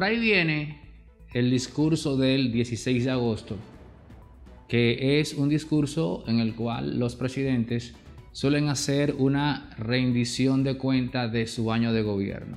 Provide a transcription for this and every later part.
Por ahí viene el discurso del 16 de agosto, que es un discurso en el cual los presidentes suelen hacer una rendición de cuentas de su año de gobierno.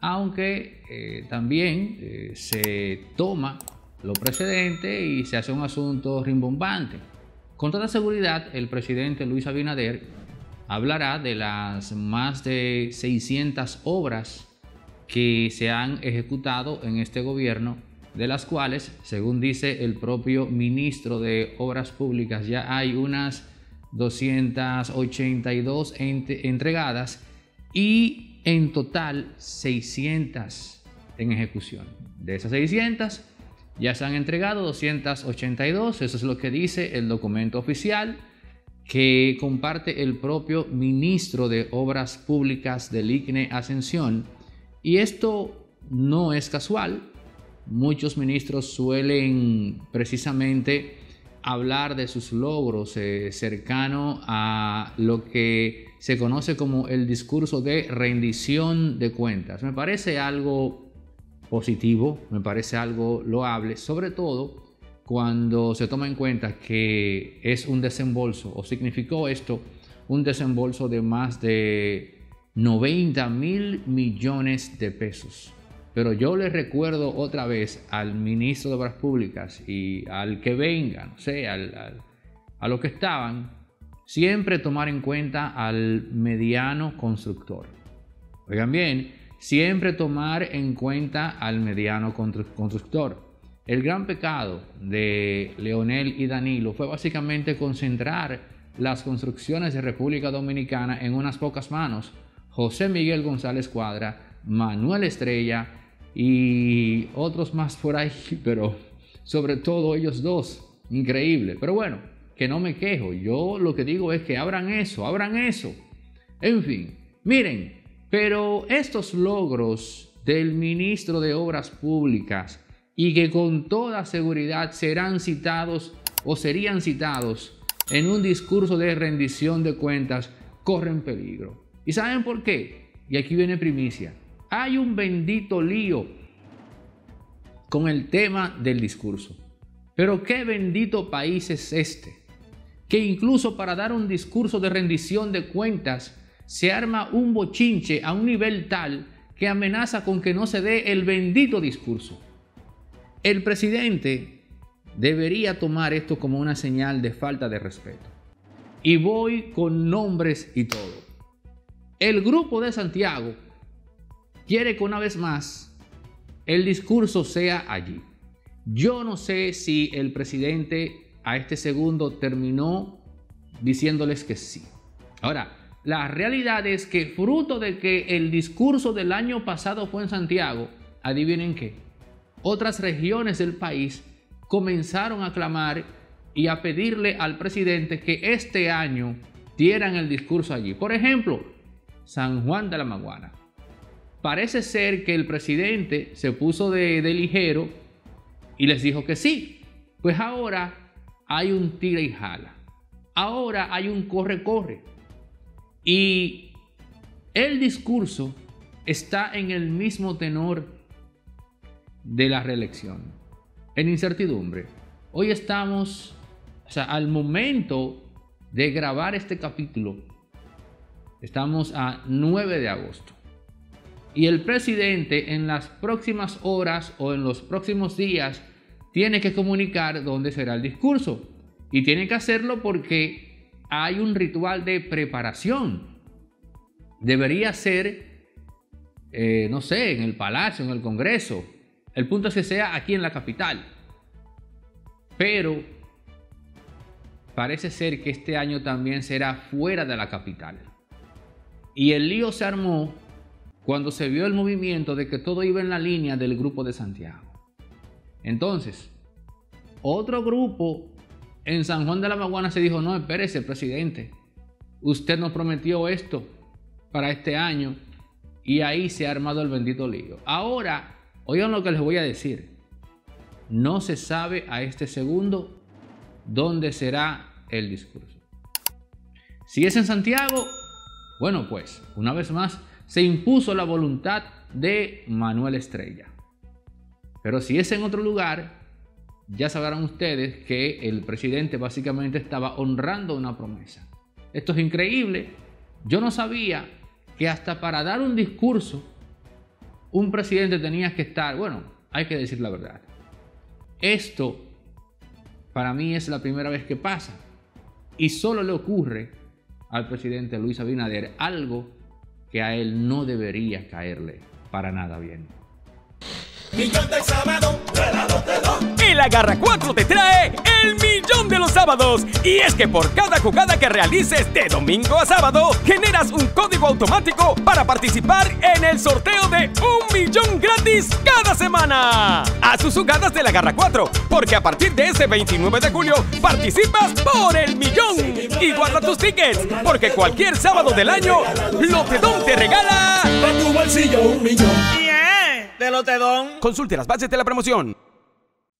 Aunque eh, también eh, se toma lo precedente y se hace un asunto rimbombante. Con toda seguridad, el presidente Luis Abinader hablará de las más de 600 obras que se han ejecutado en este gobierno, de las cuales, según dice el propio ministro de Obras Públicas, ya hay unas 282 entregadas y en total 600 en ejecución. De esas 600 ya se han entregado 282, eso es lo que dice el documento oficial que comparte el propio ministro de Obras Públicas del ICNE Ascensión. Y esto no es casual. Muchos ministros suelen precisamente hablar de sus logros eh, cercano a lo que se conoce como el discurso de rendición de cuentas. Me parece algo positivo, me parece algo loable, sobre todo cuando se toma en cuenta que es un desembolso o significó esto un desembolso de más de 90 mil millones de pesos. Pero yo le recuerdo otra vez al ministro de Obras Públicas y al que vengan, o sea, a los que estaban, siempre tomar en cuenta al mediano constructor. Oigan bien, siempre tomar en cuenta al mediano constructor. El gran pecado de Leonel y Danilo fue básicamente concentrar las construcciones de República Dominicana en unas pocas manos. José Miguel González Cuadra, Manuel Estrella y otros más por ahí, pero sobre todo ellos dos. Increíble. Pero bueno, que no me quejo. Yo lo que digo es que abran eso, abran eso. En fin, miren, pero estos logros del ministro de Obras Públicas, y que con toda seguridad serán citados o serían citados en un discurso de rendición de cuentas, corren peligro. ¿Y saben por qué? Y aquí viene primicia. Hay un bendito lío con el tema del discurso. Pero qué bendito país es este, que incluso para dar un discurso de rendición de cuentas se arma un bochinche a un nivel tal que amenaza con que no se dé el bendito discurso. El presidente debería tomar esto como una señal de falta de respeto. Y voy con nombres y todo. El grupo de Santiago quiere que una vez más el discurso sea allí. Yo no sé si el presidente a este segundo terminó diciéndoles que sí. Ahora, la realidad es que fruto de que el discurso del año pasado fue en Santiago, adivinen qué, otras regiones del país comenzaron a clamar y a pedirle al presidente que este año dieran el discurso allí. Por ejemplo, San Juan de la Maguana. Parece ser que el presidente se puso de, ligero y les dijo que sí. Pues ahora hay un tira y jala. Ahora hay un corre-corre. Y el discurso está en el mismo tenor de la reelección. En incertidumbre. Hoy estamos, o sea, al momento de grabar este capítulo, estamos a 9 de agosto. Y el presidente en las próximas horas o en los próximos días tiene que comunicar dónde será el discurso. Y tiene que hacerlo porque hay un ritual de preparación. Debería ser, eh, no sé, en el palacio, en el Congreso, el punto es que sea aquí en la capital. Pero parece ser que este año también será fuera de la capital. Y el lío se armó cuando se vio el movimiento de que todo iba en la línea del grupo de Santiago. Entonces, otro grupo en San Juan de la Maguana se dijo, no, espérese, presidente, usted nos prometió esto para este año y ahí se ha armado el bendito lío. Ahora Oigan lo que les voy a decir. No se sabe a este segundo dónde será el discurso. Si es en Santiago, bueno pues, una vez más, se impuso la voluntad de Manuel Estrella. Pero si es en otro lugar, ya sabrán ustedes que el presidente básicamente estaba honrando una promesa. Esto es increíble. Yo no sabía que hasta para dar un discurso, un presidente tenía que estar, bueno, hay que decir la verdad. Esto para mí es la primera vez que pasa. Y solo le ocurre al presidente Luis Abinader algo que a él no debería caerle para nada bien. El Agarra 4 te trae el millón de los sábados. Y es que por cada jugada que realices de domingo a sábado, generas un código automático para participar en el sorteo de un millón gratis cada semana. Haz sus jugadas del Agarra 4, porque a partir de ese 29 de julio participas por el millón. Y guarda tus tickets, porque cualquier sábado del año, Lotedón te regala. A tu bolsillo un millón de Lotedón. Consulte las bases de la promoción.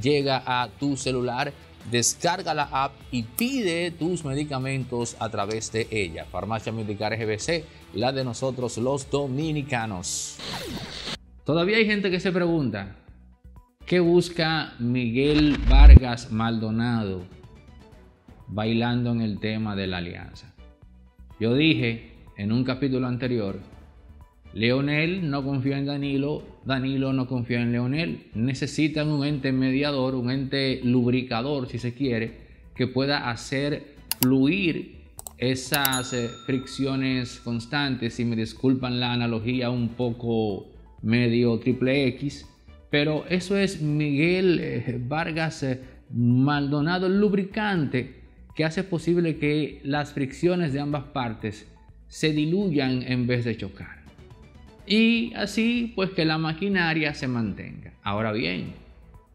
llega a tu celular. Descarga la app y pide tus medicamentos a través de ella. Farmacia Medicar GBC, la de nosotros los dominicanos. Todavía hay gente que se pregunta, ¿qué busca Miguel Vargas Maldonado bailando en el tema de la alianza? Yo dije en un capítulo anterior, Leonel no confía en Danilo, Danilo no confía en Leonel. Necesitan un ente mediador, un ente lubricador, si se quiere, que pueda hacer fluir esas eh, fricciones constantes. Si me disculpan la analogía un poco medio triple X, pero eso es Miguel eh, Vargas eh, Maldonado, el lubricante que hace posible que las fricciones de ambas partes se diluyan en vez de chocar. Y así pues que la maquinaria se mantenga. Ahora bien,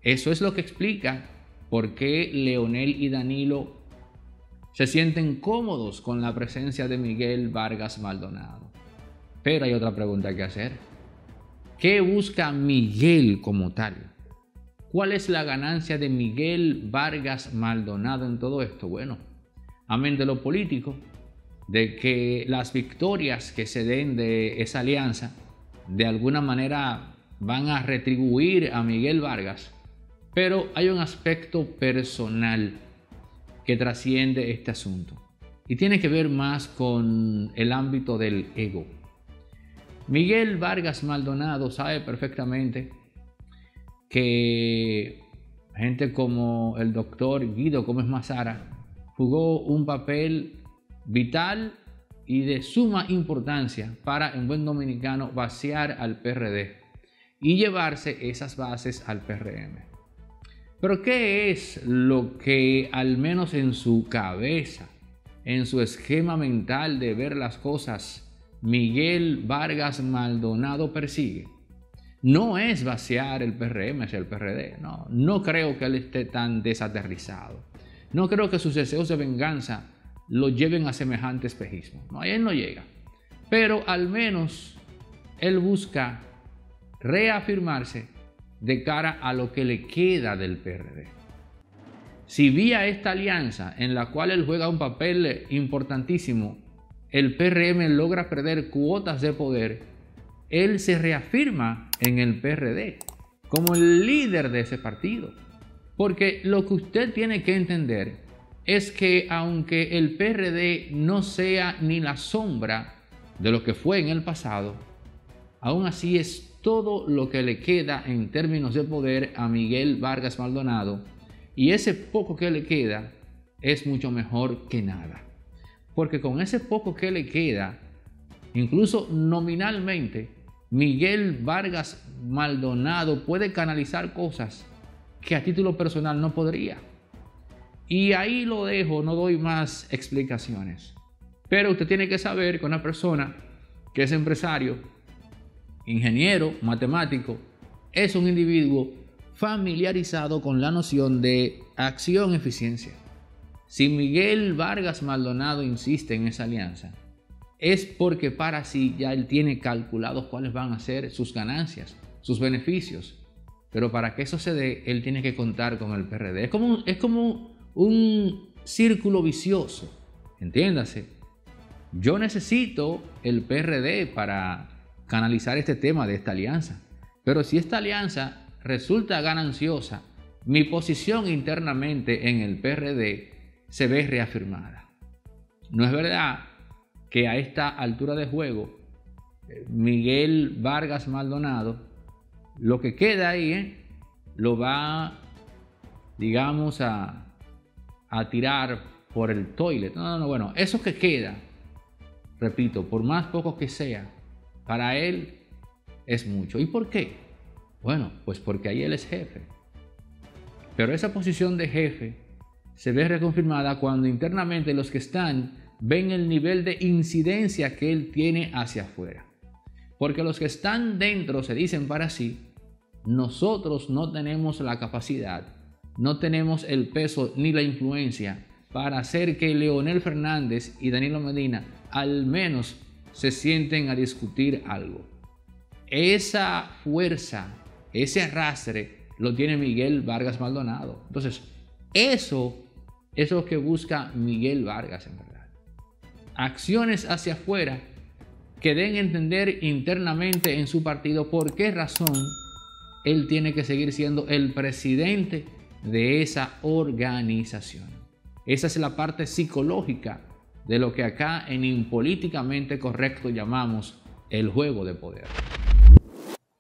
eso es lo que explica por qué Leonel y Danilo se sienten cómodos con la presencia de Miguel Vargas Maldonado. Pero hay otra pregunta que hacer. ¿Qué busca Miguel como tal? ¿Cuál es la ganancia de Miguel Vargas Maldonado en todo esto? Bueno, amén de lo político, de que las victorias que se den de esa alianza de alguna manera van a retribuir a Miguel Vargas, pero hay un aspecto personal que trasciende este asunto y tiene que ver más con el ámbito del ego. Miguel Vargas Maldonado sabe perfectamente que gente como el doctor Guido Gómez Mazara jugó un papel vital y de suma importancia para en buen dominicano vaciar al PRD y llevarse esas bases al PRM. Pero ¿qué es lo que al menos en su cabeza, en su esquema mental de ver las cosas, Miguel Vargas Maldonado persigue? No es vaciar el PRM hacia el PRD, no, no creo que él esté tan desaterrizado. No creo que sus deseos de venganza lo lleven a semejante espejismo. No, él no llega. Pero al menos él busca reafirmarse de cara a lo que le queda del PRD. Si vía esta alianza en la cual él juega un papel importantísimo, el PRM logra perder cuotas de poder, él se reafirma en el PRD como el líder de ese partido. Porque lo que usted tiene que entender es que aunque el PRD no sea ni la sombra de lo que fue en el pasado, aún así es todo lo que le queda en términos de poder a Miguel Vargas Maldonado y ese poco que le queda es mucho mejor que nada. Porque con ese poco que le queda, incluso nominalmente, Miguel Vargas Maldonado puede canalizar cosas que a título personal no podría. Y ahí lo dejo, no doy más explicaciones. Pero usted tiene que saber que una persona que es empresario, ingeniero, matemático, es un individuo familiarizado con la noción de acción-eficiencia. Si Miguel Vargas Maldonado insiste en esa alianza, es porque para sí ya él tiene calculado cuáles van a ser sus ganancias, sus beneficios. Pero para que eso se dé, él tiene que contar con el PRD. Es como, es como un círculo vicioso, entiéndase. Yo necesito el PRD para canalizar este tema de esta alianza. Pero si esta alianza resulta gananciosa, mi posición internamente en el PRD se ve reafirmada. No es verdad que a esta altura de juego, eh, Miguel Vargas Maldonado, lo que queda ahí, eh, lo va, digamos, a, a tirar por el toilet. No, no, no, bueno, eso que queda, repito, por más poco que sea, para él es mucho. ¿Y por qué? Bueno, pues porque ahí él es jefe. Pero esa posición de jefe se ve reconfirmada cuando internamente los que están ven el nivel de incidencia que él tiene hacia afuera. Porque los que están dentro se dicen para sí, nosotros no tenemos la capacidad, no tenemos el peso ni la influencia para hacer que Leonel Fernández y Danilo Medina al menos se sienten a discutir algo. Esa fuerza ese arrastre lo tiene Miguel Vargas Maldonado. Entonces, eso, es lo que busca Miguel Vargas en verdad. Acciones hacia afuera que den a entender internamente en su partido por qué razón él tiene que seguir siendo el presidente de esa organización. Esa es la parte psicológica de lo que acá en Impolíticamente Correcto llamamos el juego de poder.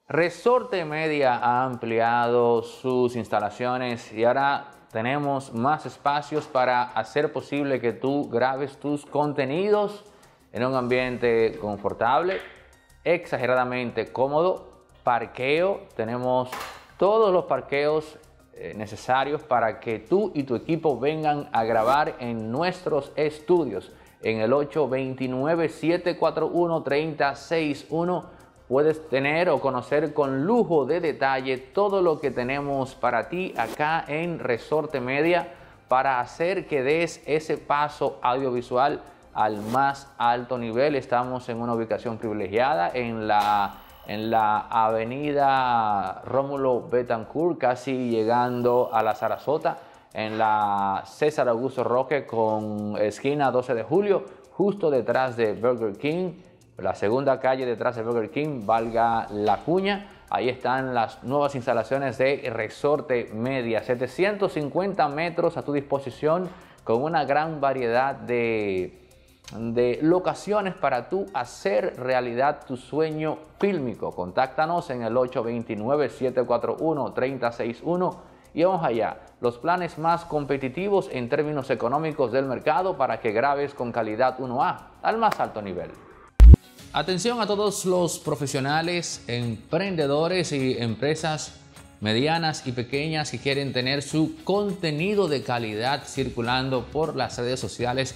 Resorte Media ha ampliado sus instalaciones y ahora tenemos más espacios para hacer posible que tú grabes tus contenidos en un ambiente confortable, exageradamente cómodo, parqueo, tenemos todos los parqueos eh, necesarios para que tú y tu equipo vengan a grabar en nuestros estudios en el 829 741 3061 puedes tener o conocer con lujo de detalle todo lo que tenemos para ti acá en Resorte Media para hacer que des ese paso audiovisual al más alto nivel. Estamos en una ubicación privilegiada en la, en la avenida Rómulo Betancourt, casi llegando a la Sarasota, en la César Augusto Roque con esquina 12 de julio, justo detrás de Burger King la segunda calle detrás de Burger King, valga la cuña. Ahí están las nuevas instalaciones de Resorte Media, 750 metros a tu disposición con una gran variedad de, de locaciones para tú hacer realidad tu sueño fílmico. Contáctanos en el 829-741-3061 y vamos allá. Los planes más competitivos en términos económicos del mercado para que grabes con calidad 1A al más alto nivel. Atención a todos los profesionales, emprendedores y empresas medianas y pequeñas que quieren tener su contenido de calidad circulando por las redes sociales,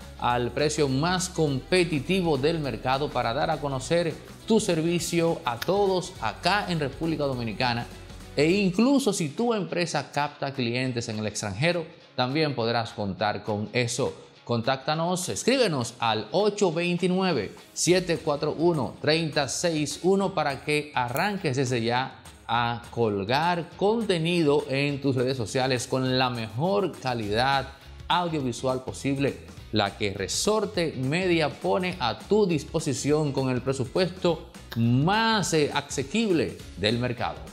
al precio más competitivo del mercado para dar a conocer tu servicio a todos acá en República Dominicana. E incluso si tu empresa capta clientes en el extranjero, también podrás contar con eso. Contáctanos, escríbenos al 829-741-361 para que arranques desde ya a colgar contenido en tus redes sociales con la mejor calidad audiovisual posible, la que Resorte Media pone a tu disposición con el presupuesto más eh, asequible del mercado.